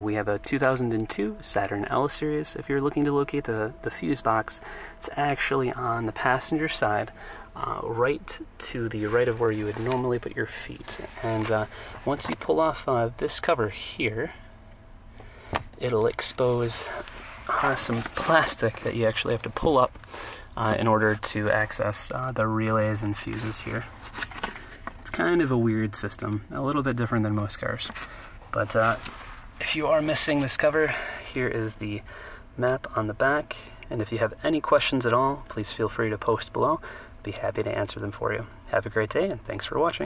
We have a 2002 Saturn L series. If you're looking to locate the, the fuse box, it's actually on the passenger side, uh, right to the right of where you would normally put your feet. And uh, once you pull off uh, this cover here, it'll expose uh, some plastic that you actually have to pull up uh, in order to access uh, the relays and fuses here. It's kind of a weird system, a little bit different than most cars. But if you are missing this cover, here is the map on the back. And if you have any questions at all, please feel free to post below. I'd be happy to answer them for you. Have a great day, and thanks for watching.